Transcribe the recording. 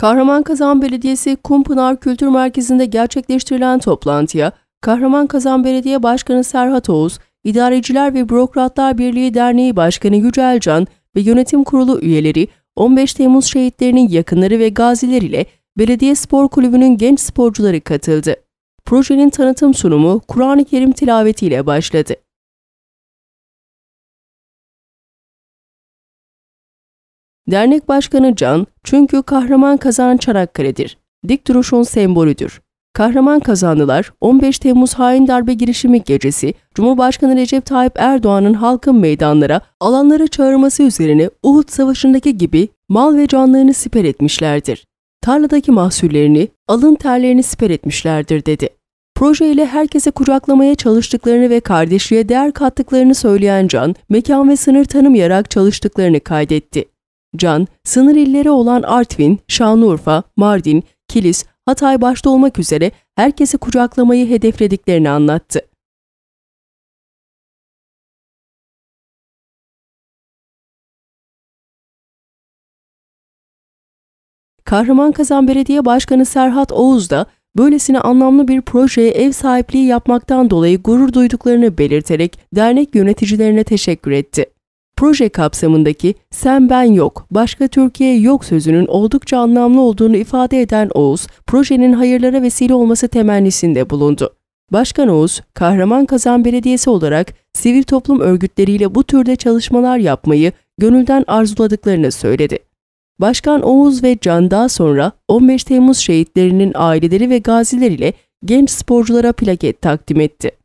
Kahraman Belediyesi Kumpınar Kültür Merkezi'nde gerçekleştirilen toplantıya Kahraman Belediye Başkanı Serhat Oğuz, İdareciler ve Bürokratlar Birliği Derneği Başkanı Yücel Can ve yönetim kurulu üyeleri 15 Temmuz şehitlerinin yakınları ve gaziler ile Belediye Spor Kulübü'nün genç sporcuları katıldı. Projenin tanıtım sunumu Kur'an-ı Kerim tilavetiyle başladı. Dernek Başkanı Can, çünkü kahraman kazan Çanakkale'dir. Dik duruşun sembolüdür. Kahraman kazanlılar 15 Temmuz hain darbe girişimi gecesi Cumhurbaşkanı Recep Tayyip Erdoğan'ın halkın meydanlara, alanlara çağırması üzerine Uhud Savaşı'ndaki gibi mal ve canlarını siper etmişlerdir. Tarladaki mahsullerini, alın terlerini siper etmişlerdir dedi. Projeyle herkese kucaklamaya çalıştıklarını ve kardeşliğe değer kattıklarını söyleyen Can, mekan ve sınır tanımayarak çalıştıklarını kaydetti. Can, sınır illeri olan Artvin, Şanlıurfa, Mardin, Kilis, Hatay başta olmak üzere herkesi kucaklamayı hedeflediklerini anlattı. Kahraman Kazan Belediye Başkanı Serhat Oğuz da böylesine anlamlı bir projeye ev sahipliği yapmaktan dolayı gurur duyduklarını belirterek dernek yöneticilerine teşekkür etti. Proje kapsamındaki sen ben yok, başka Türkiye yok sözünün oldukça anlamlı olduğunu ifade eden Oğuz, projenin hayırlara vesile olması temennisinde bulundu. Başkan Oğuz, Kahraman Kazan Belediyesi olarak sivil toplum örgütleriyle bu türde çalışmalar yapmayı gönülden arzuladıklarını söyledi. Başkan Oğuz ve Can daha sonra 15 Temmuz şehitlerinin aileleri ve gaziler ile genç sporculara plaket takdim etti.